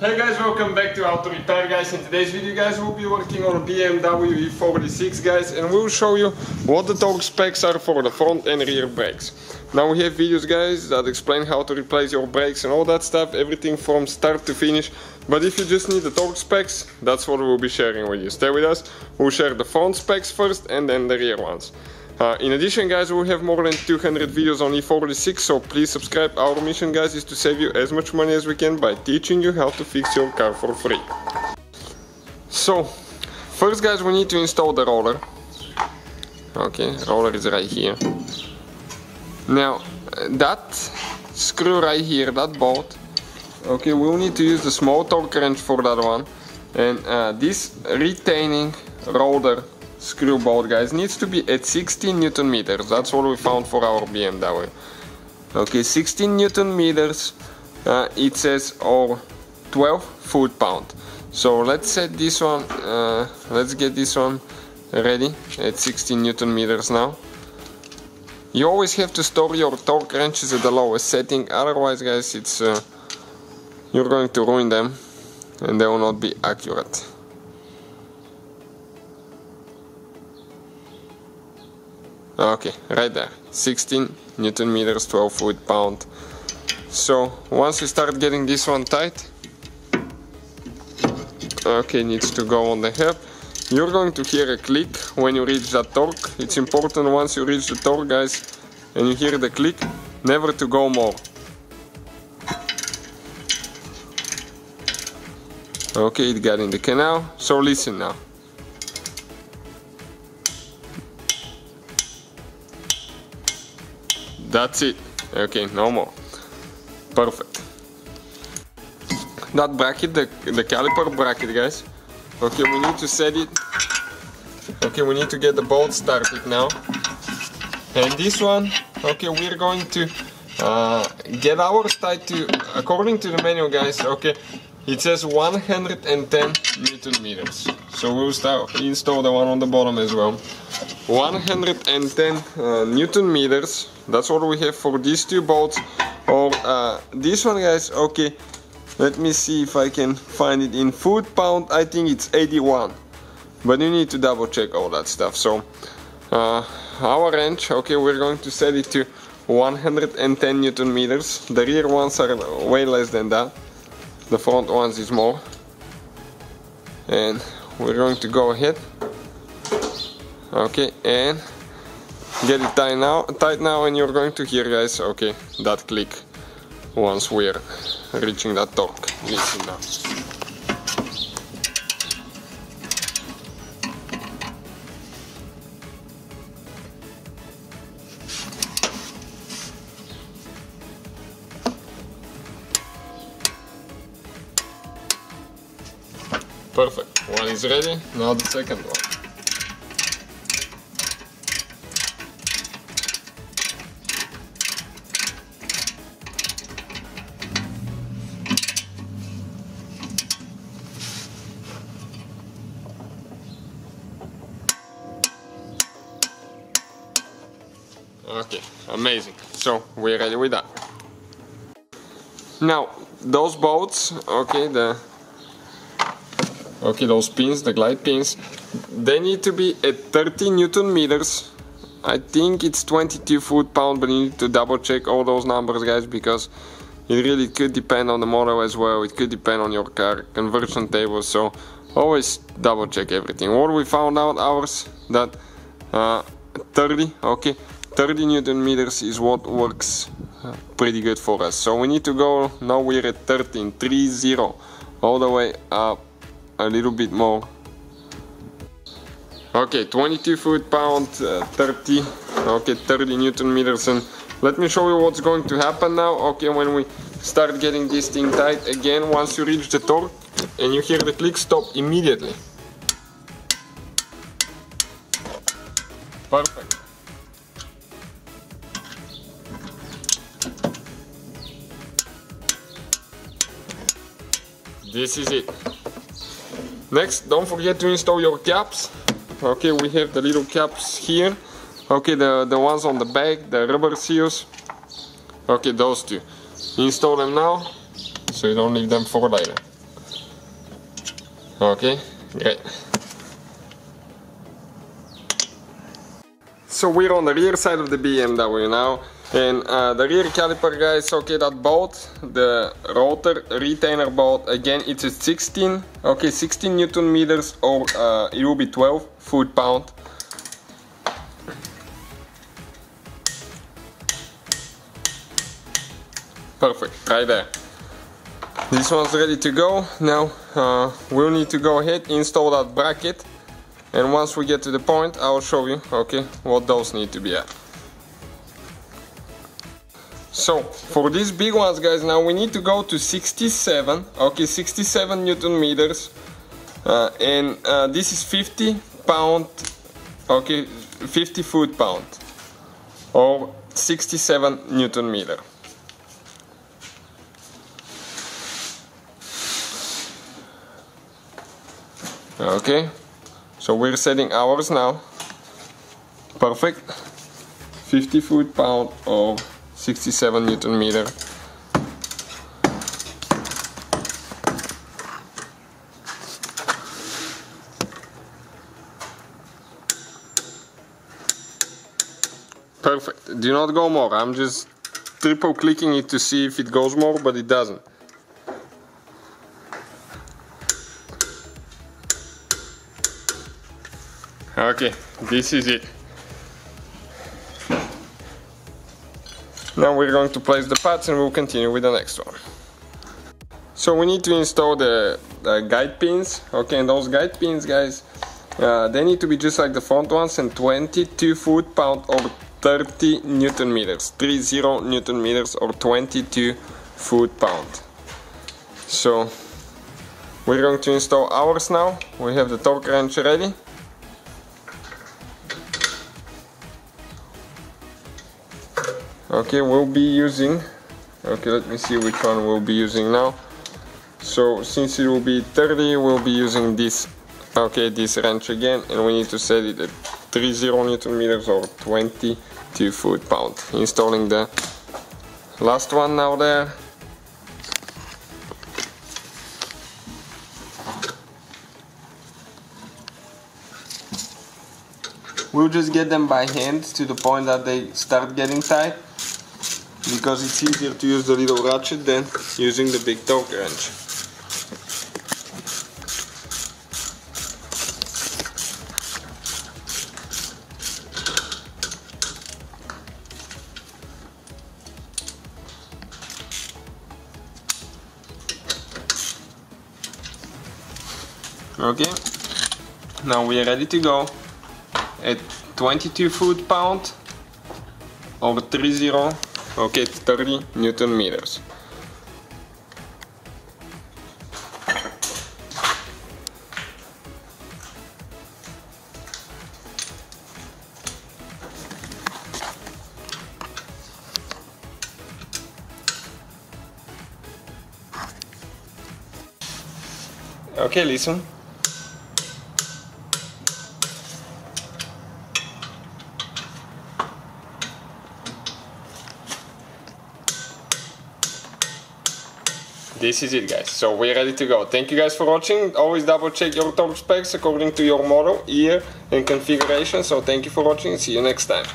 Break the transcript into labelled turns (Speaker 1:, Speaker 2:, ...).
Speaker 1: Hey guys, welcome back to Auto Repair guys. In today's video guys, we'll be working on a BMW E46 guys and we'll show you what the torque specs are for the front and rear brakes. Now we have videos guys that explain how to replace your brakes and all that stuff, everything from start to finish. But if you just need the torque specs, that's what we'll be sharing with you. Stay with us, we'll share the front specs first and then the rear ones. Uh, in addition guys, we have more than 200 videos on E46, so please subscribe. Our mission guys is to save you as much money as we can by teaching you how to fix your car for free. So, first guys we need to install the rotor. Okay, rotor is right here. Now, that screw right here, that bolt, okay, we'll need to use the small torque wrench for that one. And uh, this retaining rotor screw bolt guys. Needs to be at 16 newton meters. That's what we found for our BMW okay 16 newton meters uh, it says or 12 foot pound. So let's set this one uh, let's get this one ready at 16 newton meters now. You always have to store your torque wrenches at the lowest setting. Otherwise guys it's uh, you're going to ruin them and they will not be accurate okay right there. 16 newton meters 12 foot pound. So once you start getting this one tight okay needs to go on the hub you're going to hear a click when you reach that torque. It's important once you reach the torque guys and you hear the click never to go more. Okay it got in the canal. So listen now That's it. Okay, no more. Perfect. That bracket, the, the caliper bracket, guys. Okay, we need to set it. Okay, we need to get the bolt started now. And this one, okay, we're going to uh, get ours tied to, according to the manual, guys, okay, it says 110 newton meters. So we'll start install the one on the bottom as well. 110 uh, newton meters that's what we have for these two bolts. Or uh, this one guys okay. Let me see if I can find it in foot pound. I think it's 81 but you need to double check all that stuff. So uh, our wrench okay we're going to set it to 110 newton meters. The rear ones are way less than that. The front ones is more. And we're going to go ahead. Okay and get it tight now tight now and you're going to hear guys okay that click once we're reaching that torque listen now Perfect. One is ready, now the second one. Okay, amazing. So we're ready with that. Now those bolts, okay, the okay those pins, the glide pins, they need to be at 30 newton meters. I think it's 22 foot pound, but you need to double check all those numbers, guys, because it really could depend on the model as well. It could depend on your car conversion table, so always double check everything. What we found out ours that uh, 30, okay, 30 newton meters is what works uh, pretty good for us. So we need to go, now we're at 13, 3 0, all the way up a little bit more. Okay, 22 foot pound, uh, 30, okay, 30 newton meters. And let me show you what's going to happen now. Okay, when we start getting this thing tight again, once you reach the torque and you hear the click, stop immediately. This is it. Next, don't forget to install your caps. Okay, we have the little caps here. Okay, the, the ones on the back, the rubber seals. Okay, those two. Install them now, so you don't leave them for later. Okay, great. So we're on the rear side of the BMW now and uh, the rear caliper guys, okay that bolt, the rotor retainer bolt, again it's a 16, okay 16 newton meters or uh, it will be 12 foot pound. Perfect, right there. This one's ready to go. Now uh, we'll need to go ahead, install that bracket and once we get to the point I'll show you okay what those need to be at. So for these big ones guys now we need to go to 67 okay 67 newton meters uh, and uh, this is 50 pound okay 50 foot pound or 67 newton meter. Okay so we're setting ours now. Perfect. 50 foot pound or 67 newton meter. Perfect. Do not go more. I'm just triple clicking it to see if it goes more but it doesn't. Okay, this is it. Now we're going to place the pads and we'll continue with the next one. So we need to install the, the guide pins, okay, and those guide pins guys, uh, they need to be just like the front ones and 22 foot pound or 30 newton meters, 30 newton meters or 22 foot pound. So we're going to install ours now, we have the torque wrench ready. Okay we'll be using okay let me see which one we'll be using now. So since it will be 30 we'll be using this okay this wrench again and we need to set it at 30 newton meters or 22 foot pound. Installing the last one now there. We'll just get them by hand to the point that they start getting tight because it's easier to use the little ratchet than using the big torque wrench. Okay, now we are ready to go. At 22 foot pound over 30 okay 30 newton meters Okay, listen. This is it guys. So we're ready to go. Thank you guys for watching. Always double check your torque specs according to your model year and configuration. So thank you for watching see you next time